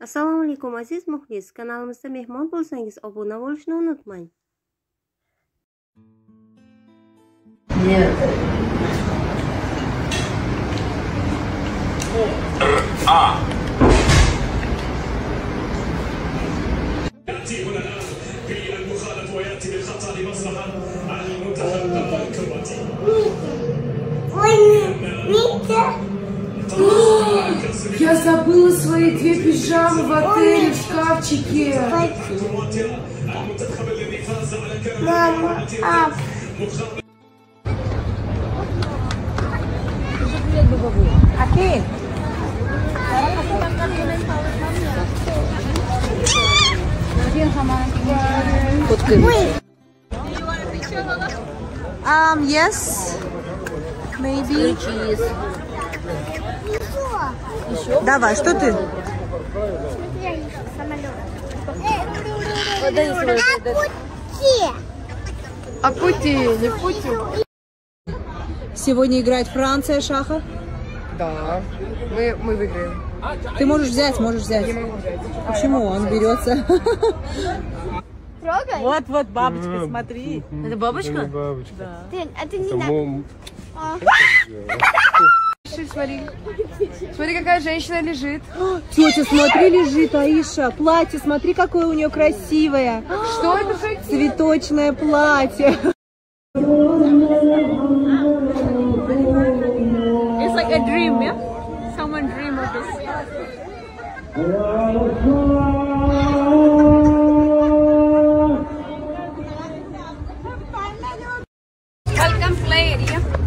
assalomu alaykum aziz muxlis kanalimizda mehmon bo'lsangiz obuna bo'lishni unutmang ياتي هنا الان بالمخالف وياتي بالخطا لمصلحه المنتخب الكرواتي Я забыла свои две пижамы в отеле, в шкафчике. Мама, а... Akin. Um, yes. Maybe. Cheese. Давай, что ты? А пути, не пути. Сегодня играет Франция, Шаха. Да, мы, мы выиграем. Ты можешь взять, можешь взять. Почему? Он берется. Трогай. Вот, вот, бабочка, смотри. Это бабочка? Ты, а ты не надо. Дальше смотри. Смотри, какая женщина лежит. О, тетя, смотри, лежит Аиша. Платье, смотри, какое у нее красивое. Что это за Цветочное платье. It's like a dream, yeah? Someone dream of this. Welcome player. area.